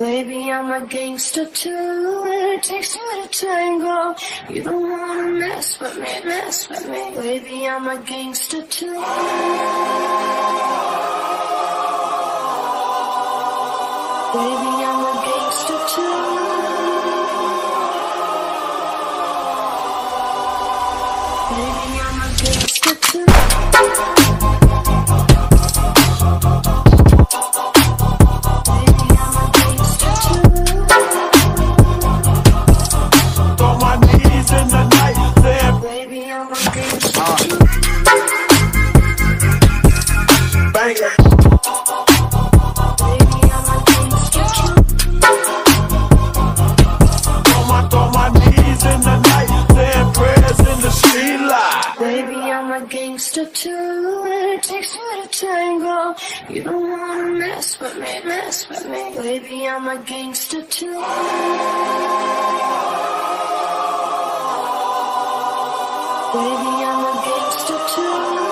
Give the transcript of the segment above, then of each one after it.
Baby, I'm a gangster too. It takes two to tango. You don't wanna mess with me, mess with me. Baby, I'm a gangster too. Baby, I'm a gangster too. Baby, I'm a gangster too. Gangster in the night, playing prayers in the street. Baby, I'm a gangster too. It takes two to tango. You don't wanna mess with me, mess with me. Baby, I'm a gangster too. Baby, I'm a gangster too.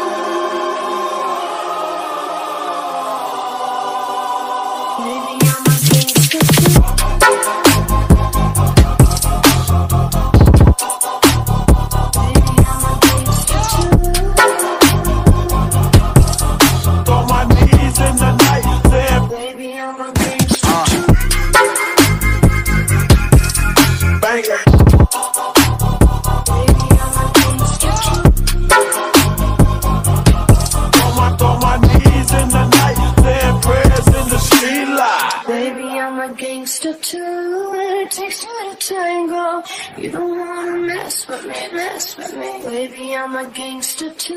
A gangster too. It takes two to tango. You don't wanna mess with me, mess with me. Baby, I'm a gangster too.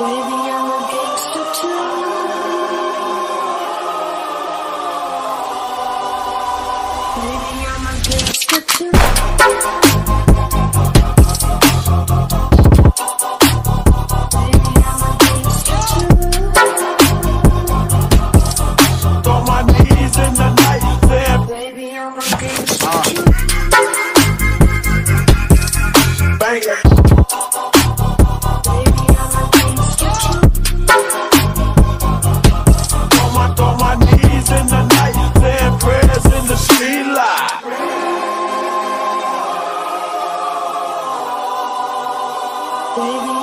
Baby, I'm a gangster too. Baby, I'm a gangster too. Baby